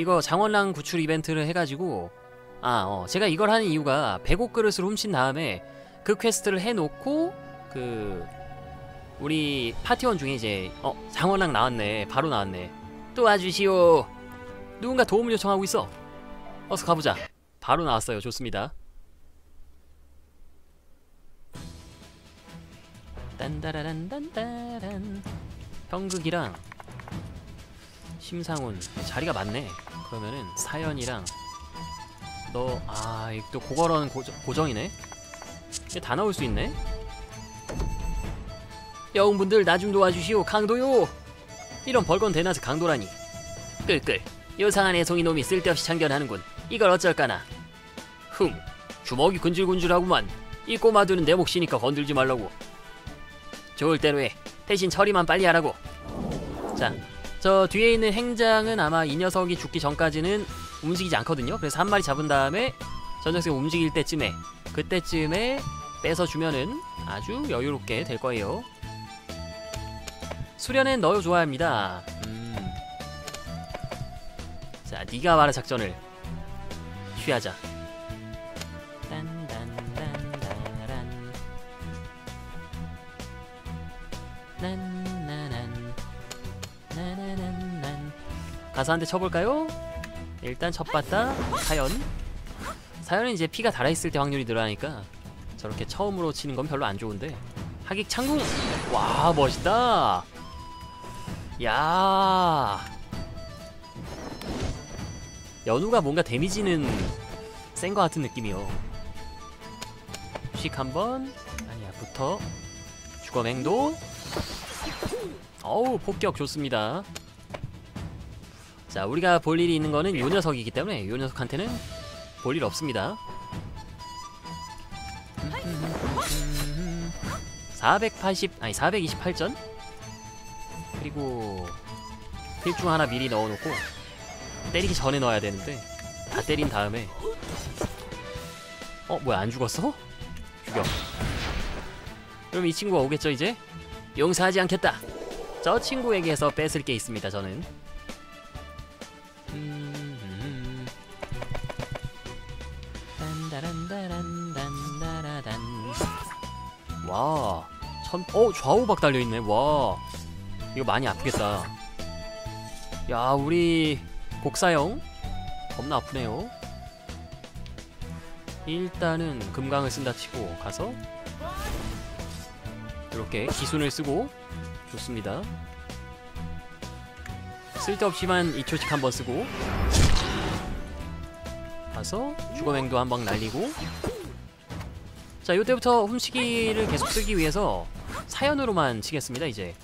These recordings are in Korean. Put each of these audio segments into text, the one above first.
이거 장원랑 구출 이벤트를 해가지고 아, 어, 제가 이걸 하는 이유가 백옥 그릇을 훔친 다음에 그 quest를 해놓고 그 우리 파티원 중에 이제 어 장원랑 나왔네 바로 나왔네. 또 와주시오. 누군가 도움을 요청하고 있어. 어서 가보자. 바로 나왔어요. 좋습니다. 딴따라란딴따란. 형극이랑 심상훈. 자리가 많네. 그러면은 사연이랑 너 아 또 고거런 고정, 고정이네? 다 나올 수 있네? 여웅분들 나 좀 도와주시오 강도요. 이런 벌건 대낮에 강도라니. 끌끌. 요상한 애송이 놈이 쓸데없이 참견하는군. 이걸 어쩔까나. 흠. 주먹이 근질근질하구만. 이 꼬마들은 내 몫이니까 건들지 말라고. 좋을 대로 해. 대신 처리만 빨리 하라고. 자 저 뒤에 있는 행장은 아마 이 녀석이 죽기 전까지는 움직이지 않거든요. 그래서 한 마리 잡은 다음에 저 녀석이 움직일 때쯤에 그때쯤에 뺏어주면은 아주 여유롭게 될 거예요. 수련은 너요 좋아합니다. 음. 자 네가 말한 작전을 취하자. 난나난 가서 한 대 쳐볼까요? 일단 첫봤다. 사연. 사연은 이제 피가 달아있을 때 확률이 늘어나니까 저렇게 처음으로 치는 건 별로 안 좋은데. 하객 창궁. 와 멋있다. 야. 연우가 뭔가 데미지는 센것 같은 느낌이요. 휙 한번. 아니야 붙어. 주검 행도 어우 폭격 좋습니다 자 우리가 볼 일이 있는 거는 요 녀석이기 때문에 요 녀석한테는 볼 일 없습니다. 480 아니 428전? 그리고 필중 하나 미리 넣어놓고 때리기 전에 넣어야 되는데 다 때린 다음에 어 뭐야 안 죽었어? 죽여. 그럼 이 친구가 오겠죠 이제? 용서하지 않겠다. 저 친구에게서 뺏을 게 있습니다 저는 와 천.. 어 좌우박 달려있네. 와 이거 많이 아프겠다. 야 우리 곡사형 겁나 아프네요. 일단은 금강을 쓴다 치고 가서 이렇게 기순을 쓰고 좋습니다 쓸데없지만 2초씩 한 번 쓰고 가서 주검행도 한 방 날리고. 자 요때부터 훔치기를 계속 쓰기 위해서 사연으로만 치겠습니다 이제.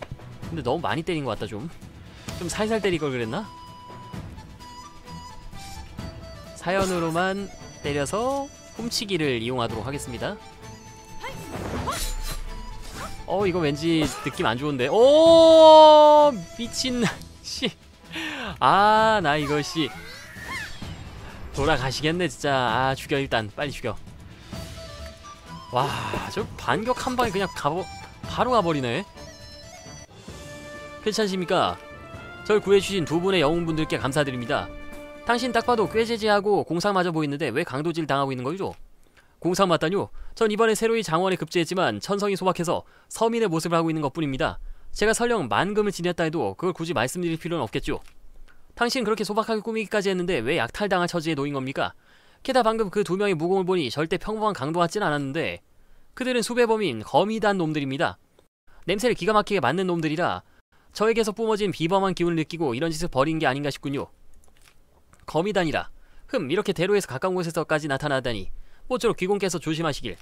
근데 너무 많이 때린 것 같다 좀. 좀 살살 때릴 걸 그랬나? 사연으로만 때려서 훔치기를 이용하도록 하겠습니다. 어 이거 왠지 느낌 안 좋은데. 오! 미친 씨 아나씨 돌아가시겠네 진짜 아 죽여 일단 빨리 죽여 와 저 반격 한 방에 그냥 가버 바로 가버리네 괜찮으십니까 절 구해주신 두 분의 영웅분들께 감사드립니다 당신 딱 봐도 꽤 제지하고 공상마저 보이는데 왜 강도질 당하고 있는 거죠? 공상 맞다뇨? 전 이번에 새로이 장원에 급제했지만 천성이 소박해서 서민의 모습을 하고 있는 것뿐입니다. 제가 설령 만금을 지냈다 해도 그걸 굳이 말씀드릴 필요는 없겠죠. 당신 그렇게 소박하게 꾸미기까지 했는데 왜 약탈당할 처지에 놓인 겁니까? 게다 방금 그 두 명의 무공을 보니 절대 평범한 강도 같진 않았는데 그들은 수배범인 거미단 놈들입니다. 냄새를 기가 막히게 맡는 놈들이라 저에게서 뿜어진 비범한 기운을 느끼고 이런 짓을 벌인 게 아닌가 싶군요. 거미단이라 흠 이렇게 대로에서 가까운 곳에서까지 나타나다니 모쪼록 귀공께서 조심하시길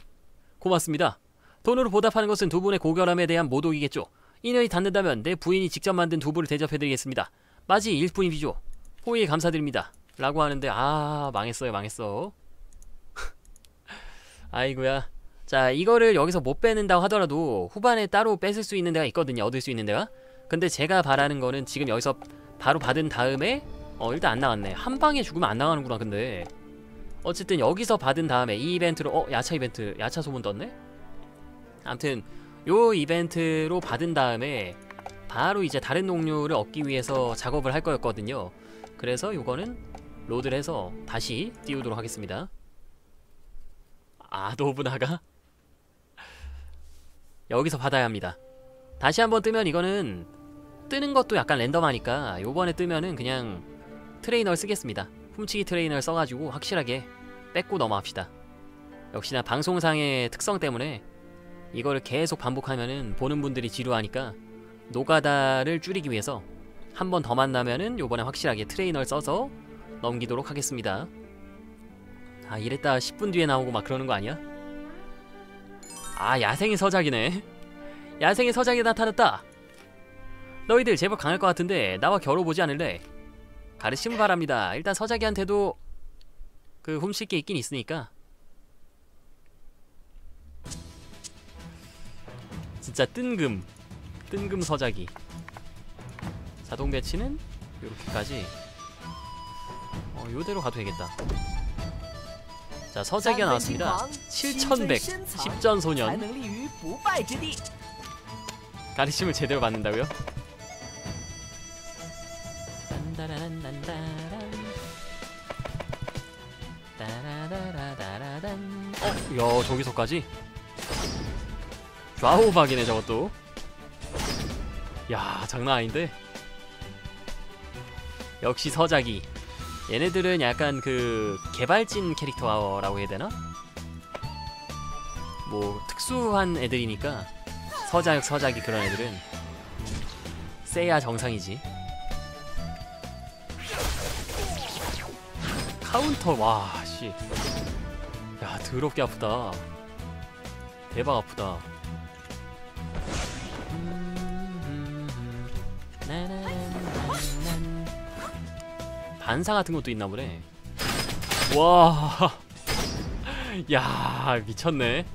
고맙습니다 돈으로 보답하는 것은 두 분의 고결함에 대한 모독이겠죠 인연이 닿는다면 내 부인이 직접 만든 두부를 대접해드리겠습니다 마지 일뿐이죠. 호의에 감사드립니다. 라고 하는데 아 망했어요 망했어. 아이고야. 자 이거를 여기서 못 빼는다고 하더라도 후반에 따로 뺏을 수 있는 데가 있거든요. 얻을 수 있는 데가. 근데 제가 바라는 거는 지금 여기서 바로 받은 다음에 어 일단 안 나갔네. 한 방에 죽으면 안 나가는구나 근데. 어쨌든 여기서 받은 다음에 이 이벤트로 어 야차 이벤트 야차 소문 떴네? 암튼 요 이벤트로 받은 다음에 바로 이제 다른 동료를 얻기 위해서 작업을 할 거였거든요. 그래서 요거는 load를 해서 다시 띄우도록 하겠습니다. 아 노브나가? 여기서 받아야 합니다. 다시 한번 뜨면 이거는 뜨는 것도 약간 랜덤하니까 요번에 뜨면은 그냥 트레이너를 쓰겠습니다. 훔치기 트레이너를 써가지고 확실하게 뺏고 넘어갑시다. 역시나 방송상의 특성 때문에 이거를 계속 반복하면은 보는 분들이 지루하니까 노가다를 줄이기 위해서 한 번 더 만나면은 요번에 확실하게 트레이너를 써서 넘기도록 하겠습니다. 아 이랬다 10분 뒤에 나오고 막 그러는 거 아니야? 아 야생의 서작이네. 야생의 서작이 나타났다. 너희들 제법 강할 것 같은데 나와 겨뤄보지 않을래? 가르침을 바랍니다. 일단 서작이한테도 그 훔칠 게 있긴 있으니까. 진짜 뜬금 뜬금 서자기. 자동 배치는 이렇게까지. 어, 요대로 가도 되겠다. 자 서재기가 나왔습니다. 7100 10전 소년. 가르침을 제대로 받는다고요? 어? 야 저기서까지? 좌우박이네 저것도. 야 장난 아닌데. 역시 서작이. 얘네들은 약간 그 개발진 캐릭터라고 해야 되나? 뭐 특수한 애들이니까 서작 서작이 그런 애들은 세야 정상이지. 카운터 와 씨. 야 더럽게 아프다. 대박 아프다. 반사 같은 것도 있나 보네. 와. 야 미쳤네.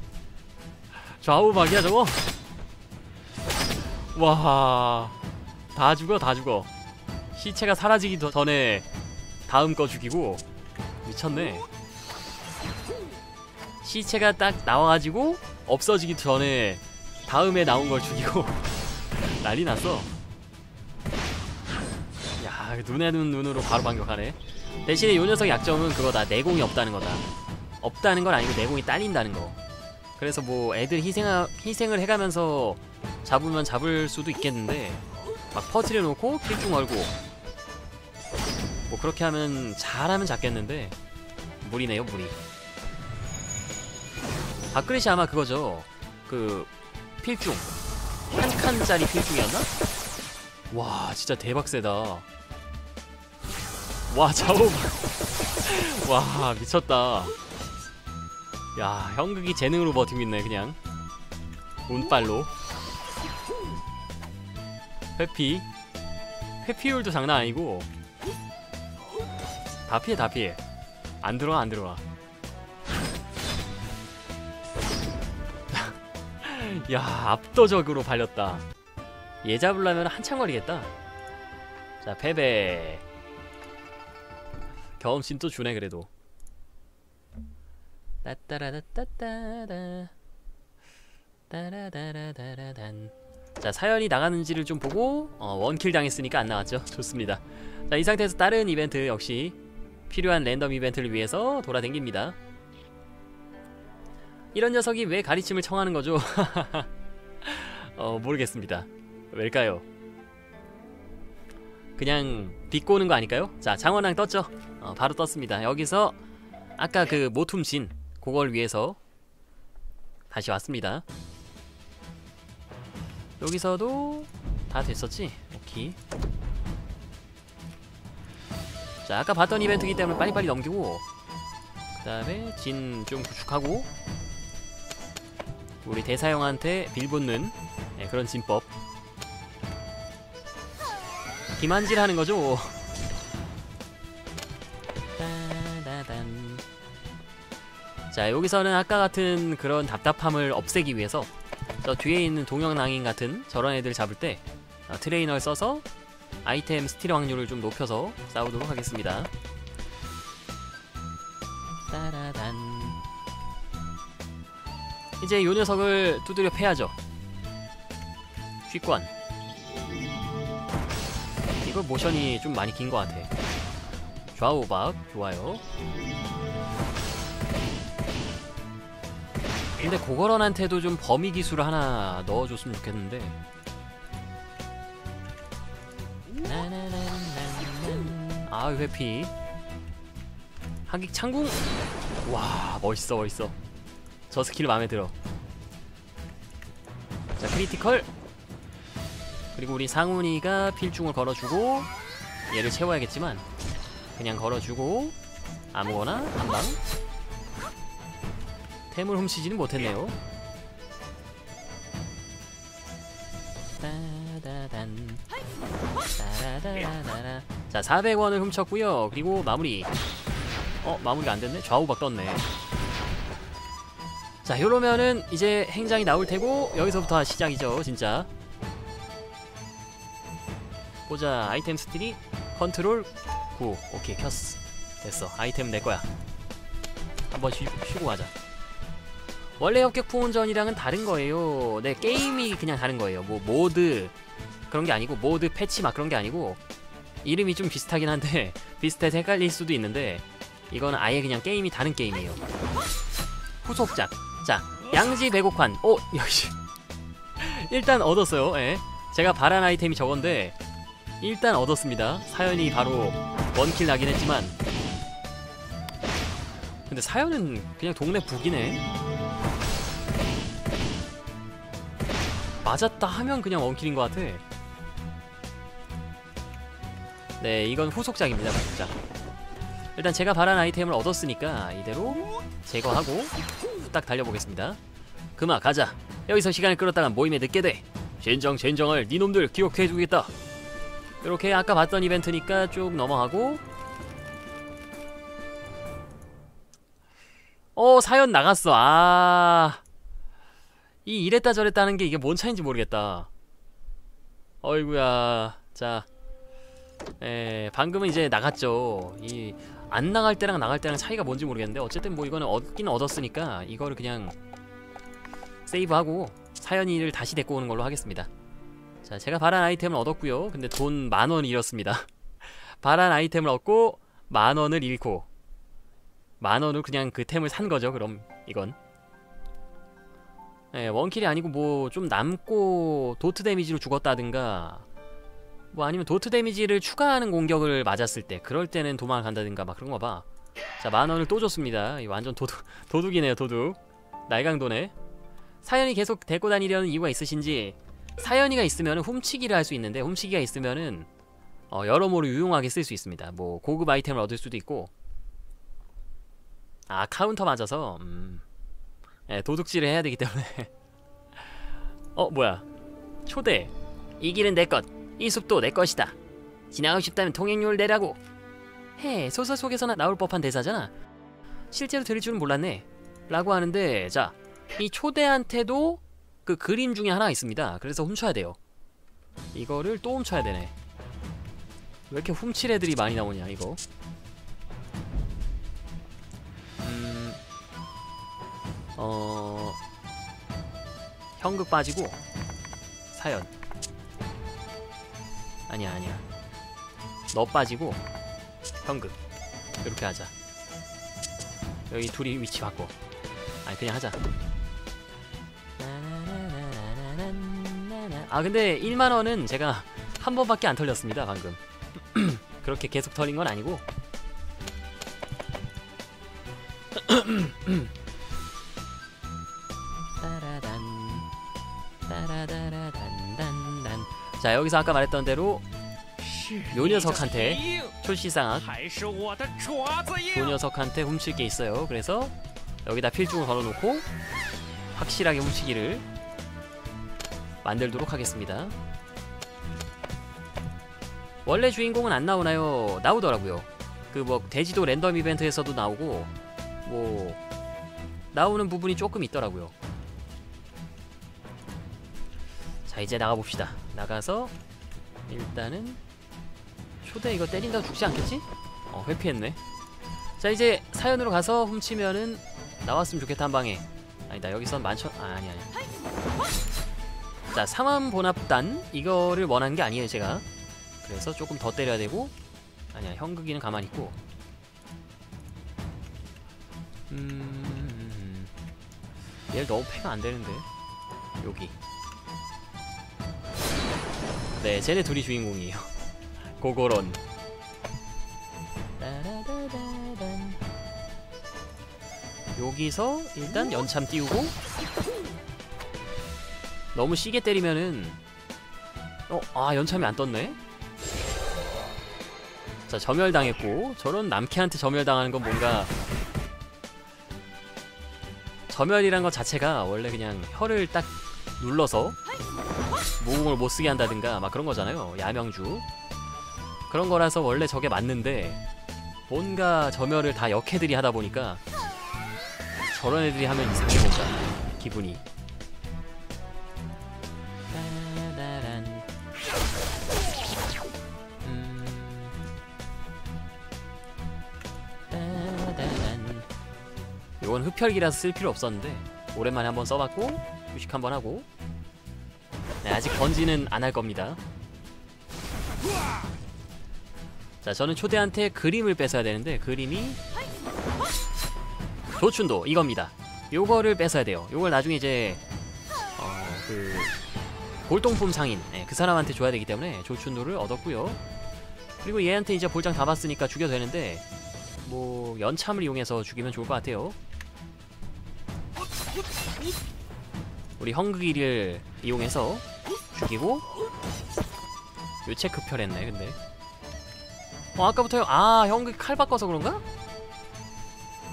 좌우박이야 저거. 와. 다 죽어 다 죽어. 시체가 사라지기 더- 전에 다음 거 죽이고 미쳤네. 시체가 딱 나와가지고 없어지기 전에 다음에 나온 걸 죽이고 난리 났어. 야 눈에는 눈으로 바로 반격하네. 대신에 요 녀석 약점은 그거다. 내공이 없다는 거다. 없다는 건 아니고 내공이 딸린다는 거. 그래서 뭐 애들 희생하, 희생을 해가면서 잡으면 잡을 수도 있겠는데 막 퍼트려 놓고 필중 얼고 뭐 그렇게 하면 잘하면 잡겠는데 무리네요 무리 밥그릇이 아마 그거죠 그 필중 한 칸짜리 필중이었나? 와 진짜 대박 세다 와 좌우 와 미쳤다. 야 형극이 재능으로 버티고 있네 그냥. 운빨로. 회피. 회피율도 장난 아니고. 다 피해 다 피해. 안 들어와 안 들어와. 야 압도적으로 발렸다. 얘 잡으려면 한참 걸리겠다. 자 패배 경험신 또 주네 그래도. 따따라따따따따 따라다라다라단. 자 사연이 나가는지를 좀 보고 어, 원킬 당했으니까 안 나왔죠? 좋습니다. 자 이 상태에서 다른 이벤트 역시 필요한 랜덤 이벤트를 위해서 돌아댕깁니다. 이런 녀석이 왜 가리침을 청하는 거죠? 어 모르겠습니다. 왜일까요 그냥 비꼬는 거 아닐까요? 자 장원왕 떴죠? 어, 바로 떴습니다. 여기서 아까 그 모툼신 그걸 위해서 다시 왔습니다. 여기서도 다 됐었지? 오케이. 자 아까 봤던 이벤트이기 때문에 빨리빨리 넘기고 그 다음에 진 좀 구축하고 우리 대사형한테 빌붙는 네, 그런 진법 기만질 하는 거죠. 자 여기서는 아까 같은 그런 답답함을 없애기 위해서 저 뒤에 있는 동영낭인 같은 저런 애들 잡을 때 어, 트레이너를 써서 아이템 steal 확률을 좀 높여서 싸우도록 하겠습니다. 따라단 이제 요 녀석을 두드려 패야죠. 휘권 이거 모션이 좀 많이 긴 것 같아. 좌우박. 좋아요. 근데 고거런한테도 좀 범위 기술을 하나 넣어줬으면 좋겠는데. 아 회피? 하객 창궁? 와 멋있어 멋있어. 저 스킬 마음에 들어. 자 critical 그리고 우리 상훈이가 필중을 걸어주고 얘를 채워야겠지만 그냥 걸어주고 아무거나 한방 템을 훔치지는 못했네요. 자 400원을 훔쳤고요. 그리고 마무리. 어 마무리가 안됐네? 좌우박 떴네. 자 이러면은 이제 행장이 나올 테고 여기서부터 시작이죠 진짜 보자. 아이템 steal이 컨트롤 9 오케이 켰어 됐어. 아이템 내 거야. 한번 쉬, 쉬고 가자. 원래 협객풍운전이랑은 다른 거예요. 네 게임이 그냥 다른 거예요. 뭐 모드 그런 게 아니고 모드 패치 막 그런 게 아니고 이름이 좀 비슷하긴 한데 비슷해서 헷갈릴 수도 있는데 이건 아예 그냥 게임이 다른 게임이에요. 후속작. 자 양지 매곡환. 오 역시 일단 얻었어요. 예. 제가 바란 아이템이 저건데 일단 얻었습니다. 사연이 바로 원킬 나긴 했지만. 근데 사연은 그냥 동네 북이네. 맞았다 하면 그냥 원킬인 것 같아. 네 이건 후속작입니다 후속작 일단 제가 바란 아이템을 얻었으니까 이대로 제거하고 후딱 달려보겠습니다. 그마 가자. 여기서 시간을 끌었다간 모임에 늦게 돼. 젠정 젠정을 니놈들 기억해주겠다 이렇게 아까 봤던 이벤트니까 쭉 넘어가고. 어 사연 나갔어. 아... 이 이랬다 저랬다 하는 게 이게 뭔 차인지 모르겠다. 어이구야. 자 에, 방금은 이제 나갔죠. 이 안 나갈 때랑 나갈 때랑 차이가 뭔지 모르겠는데 어쨌든 뭐 이거는 얻긴 얻었으니까 이거를 그냥 세이브하고 사연이를 다시 데리고 오는 걸로 하겠습니다 자 제가 바란 아이템을 얻었고요. 근데 돈 만원 잃었습니다. 바란 아이템을 얻고 만원을 잃고 만원으로 그냥 그 템을 산 거죠 그럼 이건. 예, 원킬이 아니고 뭐 좀 남고 도트 데미지로 죽었다든가 뭐 아니면 도트 데미지를 추가하는 공격을 맞았을 때 그럴 때는 도망간다든가 막 그런 거 봐. 자 만원을 또 줬습니다. 이 완전 도둑, 도둑이네요 도둑. 날강도네. 사연이 계속 데리고 다니려는 이유가 있으신지 사연이가 있으면 훔치기를 할 수 있는데 훔치기가 있으면은 어, 여러모로 유용하게 쓸 수 있습니다 뭐 고급 아이템을 얻을 수도 있고 아 카운터 맞아서 음. 예, 도둑질을 해야 되기 때문에 어 뭐야 초대 이 길은 내 것 이 숲도 내 것이다. 지나가고 싶다면 통행료를 내라고. 해 소설 속에서나 나올 법한 대사잖아. 실제로 들을 줄은 몰랐네. 라고 하는데 자 이 초대한테도 그 그림 중에 하나 있습니다. 그래서 훔쳐야 돼요. 이거를 또 훔쳐야 되네. 왜 이렇게 훔칠 애들이 많이 나오냐 이거. 음, 어 현극 빠지고 사연. 아니야 아니야 너 빠지고 현극 이렇게 하자 여기 둘이 위치 바꿔 아니 그냥 하자 아 근데 1만원은 제가 한 번밖에 안 털렸습니다 방금. 그렇게 계속 털린 건 아니고. 자 여기서 아까 말했던 대로 요 녀석한테 출시상학 요 녀석한테 훔칠 게 있어요. 그래서 여기다 필중을 걸어놓고 확실하게 훔치기를 만들도록 하겠습니다. 원래 주인공은 안 나오나요? 나오더라고요. 그 뭐 대지도 랜덤 이벤트에서도 나오고 뭐 나오는 부분이 조금 있더라고요. 자 이제 나가봅시다. 나가서 일단은 초대 이거 때린다고 죽지 않겠지? 어 회피했네. 자 이제 사연으로 가서 훔치면은 나왔으면 좋겠다 한 방에. 아니다 여기선 만천 아 아니 아니 자 상암 본합단 이거를 원한 게 아니에요 제가. 그래서 조금 더 때려야 되고 아니야 형극이는 가만히 있고. 음 얘를 너무 패가 안 되는데 여기. 네 쟤네 둘이 주인공이에요. 따라다다단. 여기서 일단 연참 띄우고 너무 시게 때리면은 어, 아 연참이 안 떴네? 자 점멸당했고 저런 남캐한테 점멸당하는 건 뭔가 점멸이란 것 자체가 원래 그냥 혀를 딱 눌러서 무공을 못 쓰게 한다든가 막 그런 거잖아요 야명주. 그런 거라서 원래 저게 맞는데 뭔가 점멸을 다 역해들이 하다 보니까 저런 애들이 하면 이상해 뭔가 기분이 요건 흡혈기라서 쓸 필요 없었는데 오랜만에 한번 써봤고 휴식 한번 하고. 네, 아직 번지는 안 할 겁니다. 자 저는 초대한테 그림을 뺏어야 되는데 그림이 조춘도 이겁니다. 요거를 뺏어야 돼요. 요걸 나중에 이제 어 그 골동품 상인 네, 그 사람한테 줘야 되기 때문에 조춘도를 얻었고요. 그리고 얘한테 이제 볼장 다 봤으니까 죽여도 되는데 뭐 연참을 이용해서 죽이면 좋을 것 같아요 우리 형극이를 이용해서 죽이고 요체 급혈했네 근데 어 아까부터 아 형극이 칼 바꿔서 그런가?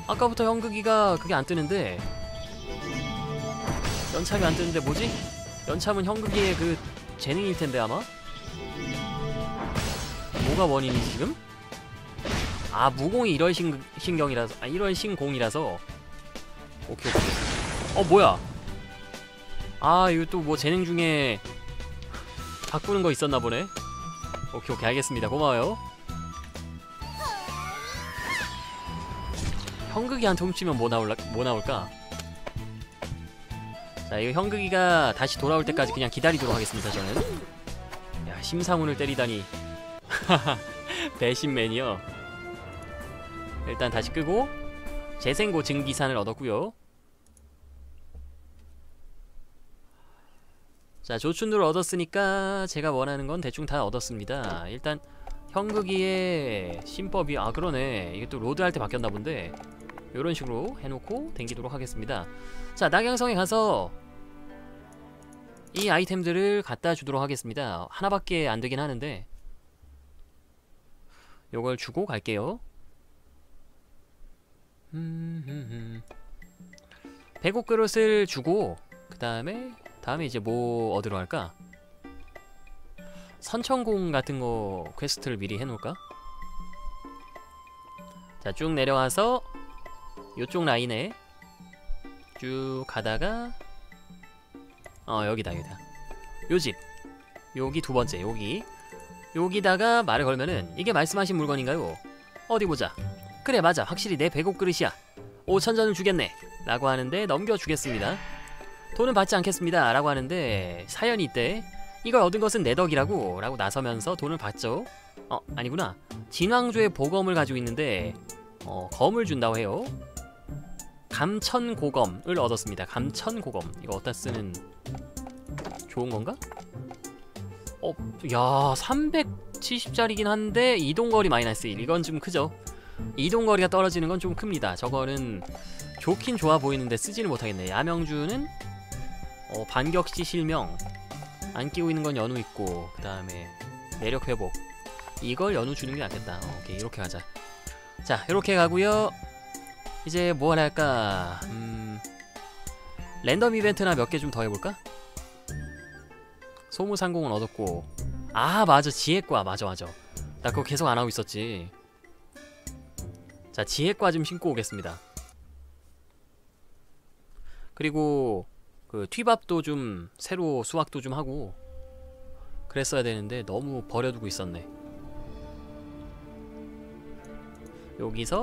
아까부터 형극이가 그게 안 뜨는데 연참이 안 뜨는데 뭐지? 연참은 형극이의 그 재능일 텐데 아마? 뭐가 원인이지 지금? 아 무공이 이런 신, 신경이라서 아 이런 신공이라서 오케이 오케이 어 뭐야? 아 이거 또 뭐 재능 중에 바꾸는 거 있었나 보네. 오케이 오케이 알겠습니다. 고마워요. 형극이 한테 훔치면 뭐 나올라 뭐 나올까? 자 이거 형극이가 다시 돌아올 때까지 그냥 기다리도록 하겠습니다 저는. 야 심상훈을 때리다니. 배신맨이요. 일단 다시 끄고 재생고 증기산을 얻었고요 자 조춘도를 얻었으니까 제가 원하는 건 대충 다 얻었습니다. 일단 형극이의 신법이 아 그러네. 이게 또 로드할 때 바뀌었나 본데. 이런 식으로 해놓고 댕기도록 하겠습니다. 자 낙양성에 가서 이 아이템들을 갖다 주도록 하겠습니다. 하나밖에 안 되긴 하는데. 요걸 주고 갈게요. 백옥 그릇을 주고 그 다음에 다음에 이제 뭐 얻으러 갈까? 선천공 같은 거 퀘스트를 미리 해놓을까? 자 쭉 내려와서 요쪽 라인에 쭉 가다가 어 여기다 여기다. 요 집. 여기 두 번째 여기. 여기다가 말을 걸면은 이게 말씀하신 물건인가요? 어디 보자. 그래 맞아. 확실히 내 배곡 그릇이야. 5천전을 주겠네. 라고 하는데 넘겨주겠습니다 돈은 받지 않겠습니다 라고 하는데 사연이 있대. 이걸 얻은 것은 내 덕이라고 라고 나서면서 돈을 받죠. 어 아니구나. 진왕조의 보검을 가지고 있는데 어 검을 준다고 해요. 감천고검을 얻었습니다. 감천고검. 이거 어디다 쓰는 좋은 건가? 어, 야 370짜리긴 한데 이동거리 마이너스 1 이건 좀 크죠. 이동거리가 떨어지는 건 좀 큽니다. 저거는 좋긴 좋아 보이는데 쓰지는 못하겠네. 야명주는 어, 반격시 실명. 안 끼고 있는 건 연우 있고 그 다음에 매력 회복. 이걸 연우 주는 게 낫겠다. 어, 오케이 이렇게 가자. 자 이렇게 가고요. 이제 뭘 할까? 음... 랜덤 이벤트나 몇 개 좀 더 해볼까? 소무상공은 얻었고. 아 맞아. 지혜과. 맞아 맞아. 나 그거 계속 안 하고 있었지. 자 지혜과 좀 신고 오겠습니다. 그리고 그 튀밥도 좀 새로 수확도 좀 하고 그랬어야 되는데 너무 버려두고 있었네 여기서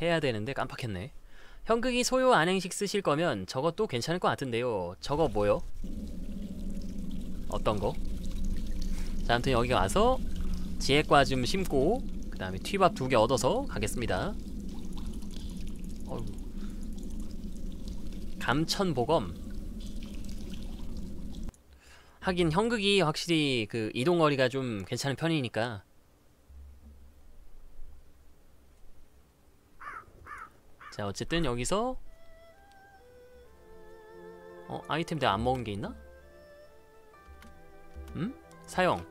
해야 되는데 깜빡했네 현극이 소요 안행식 쓰실 거면 저것도 괜찮을 것 같은데요 저거 뭐요? 어떤 거? 자 아무튼 여기 와서 지혜과 좀 심고 그 다음에 튀밥 두 개 얻어서 가겠습니다 어휴. 감천보검 하긴 형극이 확실히 그 이동 거리가 좀 괜찮은 편이니까. 자 어쨌든 여기서 어 아이템 내가 안 먹은 게 있나? 음? 사용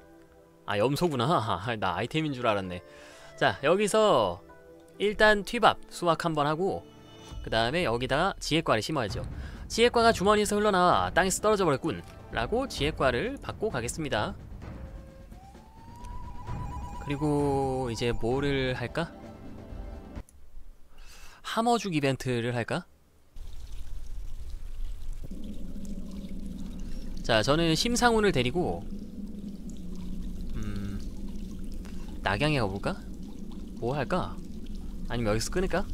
아 염소구나. 나 아이템인 줄 알았네. 자 여기서 일단 튀밥 수확 한번 하고 그 다음에 여기다가 지혜과를 심어야죠. 지혜과가 주머니에서 흘러나와 땅에서 떨어져 버렸군 라고 지혜과를 받고 가겠습니다 그리고 이제 뭐를 할까? 하머죽 이벤트를 할까? 자 저는 심상훈을 데리고 음 낙양에 가볼까? 뭐 할까? 아니면 여기서 끊을까?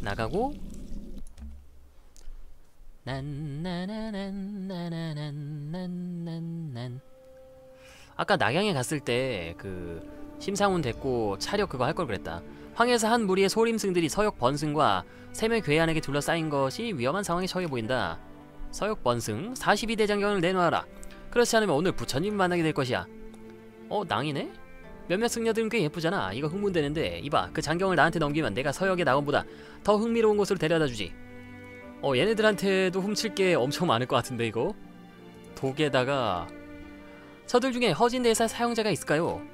나가고 난나나난나나난나난 아까 낙양에 갔을 때 그 심상훈 됐고 차력 그거 할 걸 그랬다. 황해에서 한 무리의 소림승들이 서역 번승과 세명 괴한에게 둘러싸인 것이 위험한 상황에 처해 보인다. 서역 번승 42대 장경을 내놓아라. 그렇지 않으면 오늘 부처님 만나게 될 것이야. 어 낭이네? 몇몇 승려들은 꽤 예쁘잖아. 이거 흥분되는데 이봐 그 장경을 나한테 넘기면 내가 서역의 낙원보다 더 흥미로운 곳으로 데려다 주지. 어 얘네들한테도 훔칠 게 엄청 많을 것 같은데 이거? 독에다가 저들 중에 허진 대사 사용자가 있을까요?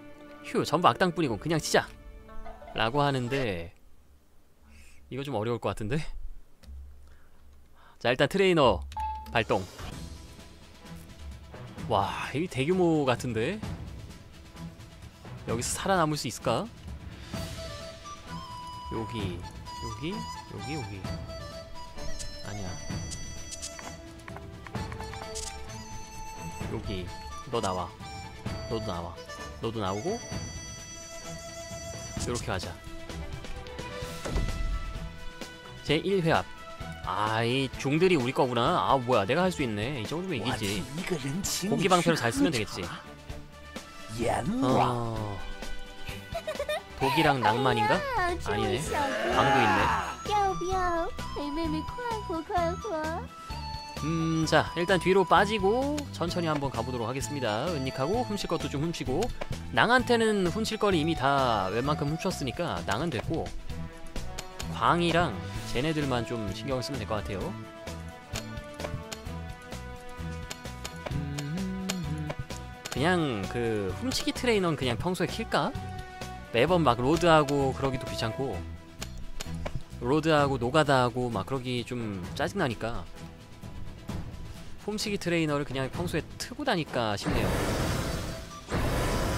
휴 전부 악당뿐이고 그냥 치자. 라고 하는데 이거 좀 어려울 것 같은데? 자 일단 트레이너 발동. 와이 대규모 같은데? 여기서 살아남을 수 있을까? 여기 여기 여기 여기 여기 너 나와. 너도 나와. 너도 나오고 이렇게 하자. 제1회 앞 아이 종들이 우리 거구나. 아 뭐야. 내가 할 수 있네. 이 정도면 이기지. 고기 방패로 잘 쓰면 되겠지. 어... 독이랑 낭만인가? 아니네. 방도 있네. 음, 자, 일단 뒤로 빠지고 천천히 한번 가보도록 하겠습니다. 은닉하고 훔칠 것도 좀 훔치고 낭한테는 훔칠 거리 이미 다 웬만큼 훔쳤으니까 낭은 됐고 광이랑 쟤네들만 좀 신경을 쓰면 될 것 같아요. 음, 그냥 그 훔치기 트레이너는 그냥 평소에 킬까? 매번 막 로드하고 그러기도 귀찮고 로드하고 노가다하고 막 그러기 좀 짜증나니까 훔치기 트레이너를 그냥 평소에 키고 다닐까 싶네요.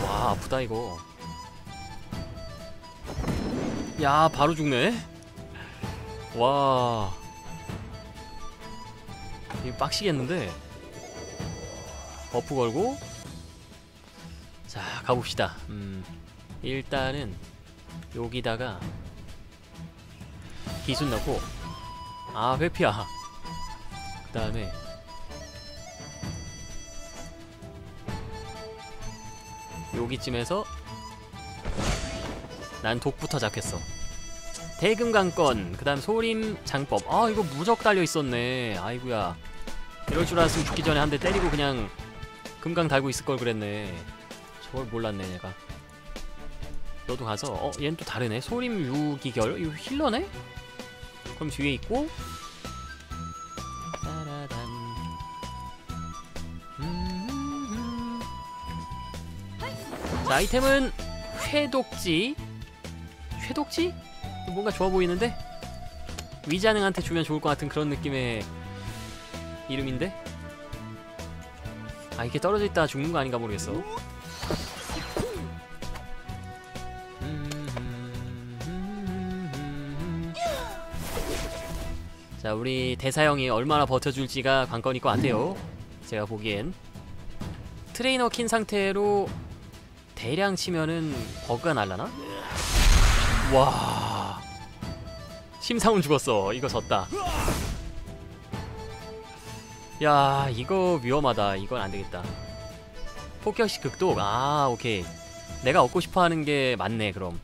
와 아프다 이거. 야 바로 죽네. 와 이거 빡시겠는데. buff 걸고 자 가봅시다. 음 일단은 여기다가 기순 넣고 아 회피야. 그 다음에 여기쯤에서 난 독부터 잡겠어. 대금강권 그 다음 소림 장법. 아 이거 무적 달려 있었네. 아이구야. 이럴 줄 알았으면 죽기 전에 한 대 때리고 그냥 금강 달고 있을 걸 그랬네. 저걸 몰랐네 내가. 너도 가서 어 얘는 또 다르네. 소림 유기결. 이거 힐러네? 그럼 뒤에 있고 아이템은 회독지 회독지? 뭔가 좋아 보이는데? 위자능한테 주면 좋을 것 같은 그런 느낌의 이름인데? 아 이게 떨어져 있다 죽는 거 아닌가 모르겠어 자 우리 대사형이 얼마나 버텨줄지가 관건일 것 같아요 제가 보기엔 트레이너 킨 상태로 대량 치면은 버그가 날라나? 와. 심상훈 죽었어. 이거 졌다. 야 이거 위험하다. 이건 안되겠다. 폭격식 극독 아 오케이. 내가 얻고 싶어하는 게 맞네 그럼